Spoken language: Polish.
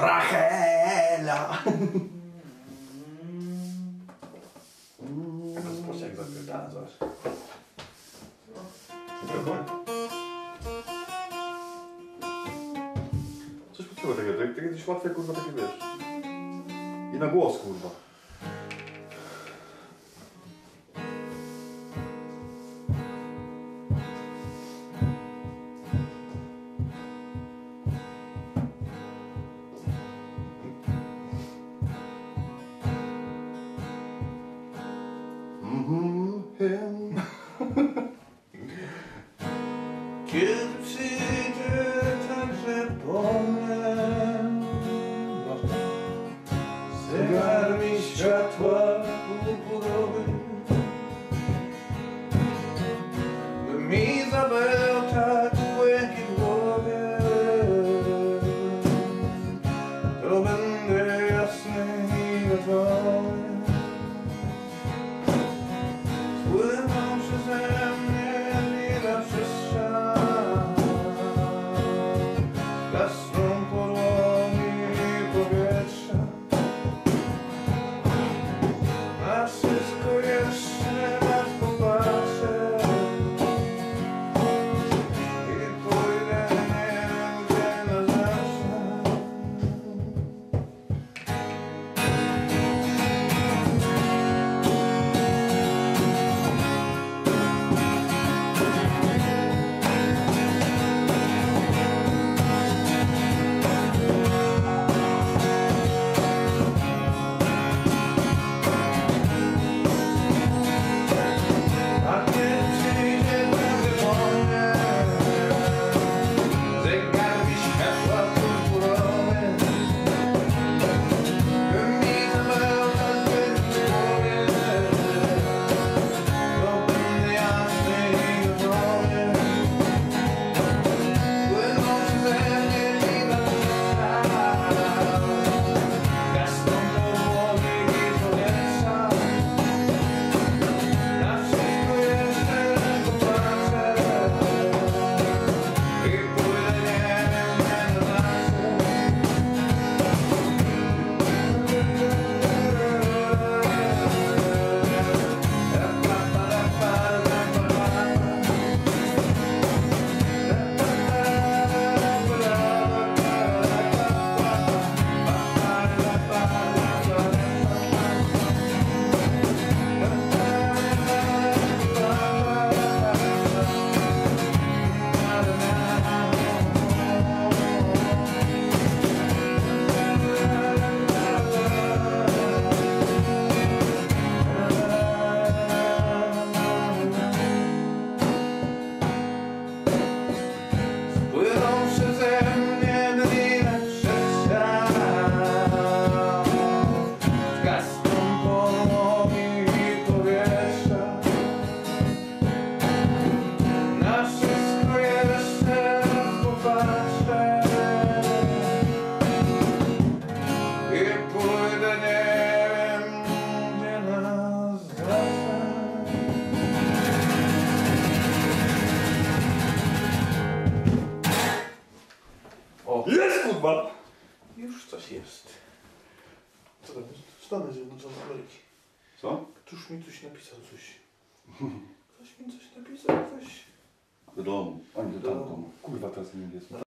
Rachela! Coś takiego, takiego, takie, takie, takie, takie, takie, takie, takie, takie, takie, takie, hem. Kiedy przyjdzie także po mnie Zegar mi światła purpurowy By mi zabełtać błękit głowie To będę jasny i gotowy Jest, kurwa! już coś jest. Co tam jest? Stany Zjednoczone Ameryki. Co? Któż mi coś napisał, coś. Ktoś mi coś napisał, coś. Do domu. A nie, do Do domu. Kurwa, teraz nie jest.